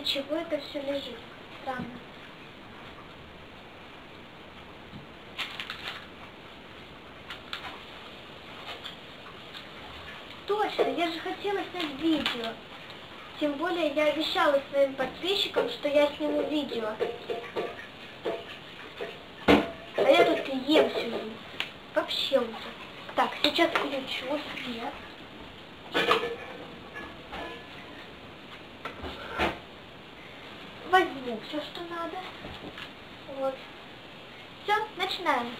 чего это все лежит? Странно. Точно, я же хотела снять видео. Тем более я обещала своим подписчикам, что я сниму видео. А я тут ем сижу. Вообще уже. Так, сейчас включу свет. Возьму все, что надо. Вот. Все, начинаем.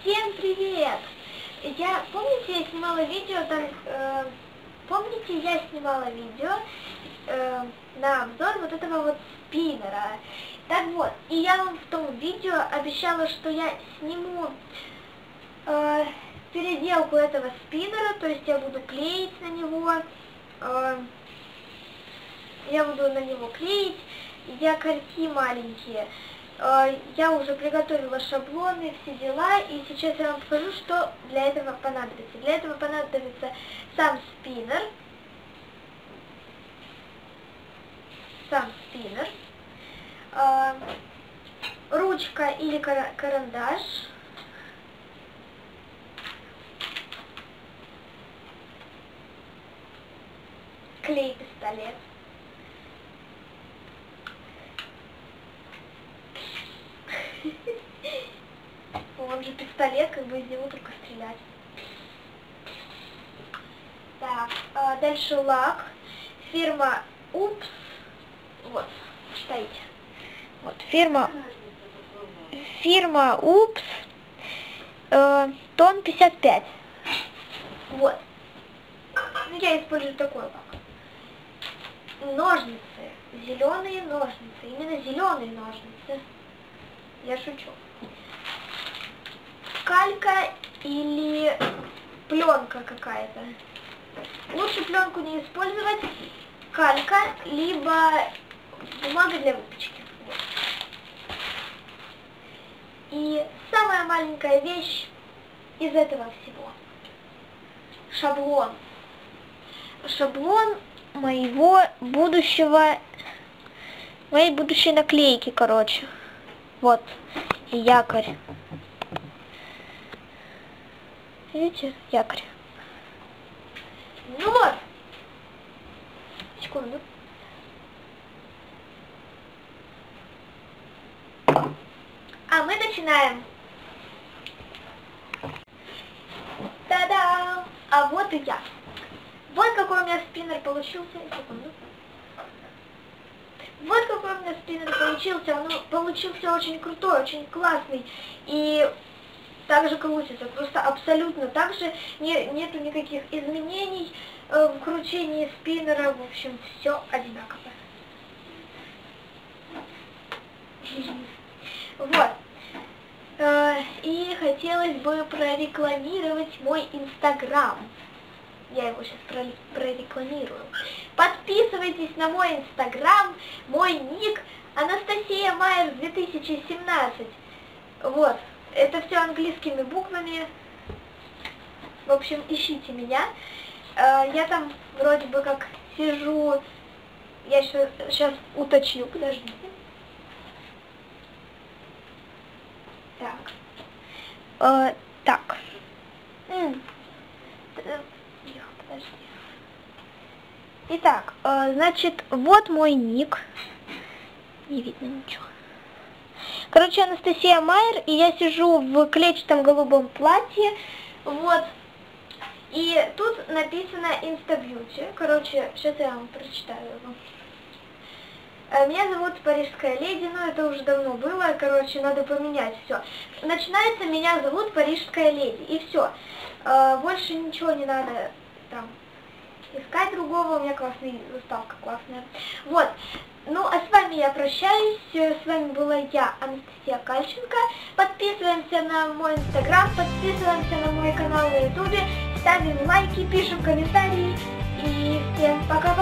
Всем привет! Я, помните, я снимала видео там, э, помните, я снимала видео э, на обзор вот этого вот спиннера. Так вот, и я вам в том видео обещала, что я сниму э, переделку этого спиннера, то есть я буду клеить на него, э, я буду на него клеить. Якорьки маленькие. Э, я уже приготовила шаблоны, все дела, и сейчас я вам покажу, что для этого понадобится. Для этого понадобится сам спиннер, сам спиннер, э, ручка или карандаш, клей-пистолет, Он же пистолет, как бы из него только стрелять. Так, а дальше лак. Фирма Упс. Вот, читайте. Вот, фирма... Фирма Упс. Э, тон 55. Вот. Ну, я использую такой лак. Ножницы. Зеленые ножницы. Именно зеленые ножницы. Я шучу. Калька или пленка какая-то. Лучше пленку не использовать. Калька, либо бумага для выпечки. И самая маленькая вещь из этого всего. Шаблон. Шаблон моего будущего, моей будущей наклейки, короче. Вот, якорь. Видите, якорь. Ну вот. Секунду. А мы начинаем. Та-да! А вот и я. Вот какой у меня спиннер получился. Секунду. Вот какой у меня спиннер получился. Он получился очень крутой, очень классный. И так же крутится, просто абсолютно так же, не, нету никаких изменений э, в кручении спиннера, в общем, все одинаково. Вот. Э, и хотелось бы прорекламировать мой инстаграм. Я его сейчас прорекламирую. Подписывайтесь на мой инстаграм, мой ник Анастасия Майер 2017. Вот, это все английскими буквами. В общем, ищите меня. Э, я там вроде бы как сижу, я сейчас уточню, подождите. Так. Э, так. Итак, э, значит, вот мой ник. Не видно ничего. Короче, Анастасия Майер, и я сижу в клетчатом голубом платье. Вот. И тут написано Инстабьюти. Короче, сейчас я вам прочитаю его. Э, меня зовут Парижская леди, но это уже давно было, короче, надо поменять все. Начинается «Меня зовут Парижская леди», и все. Э, больше ничего не надо там искать другого, у меня классная заставка классная. Вот, ну а с вами я прощаюсь, с вами была я, Анастасия Кальченко. Подписываемся на мой инстаграм, подписываемся на мой канал на ютубе, ставим лайки, пишем комментарии и всем пока-пока!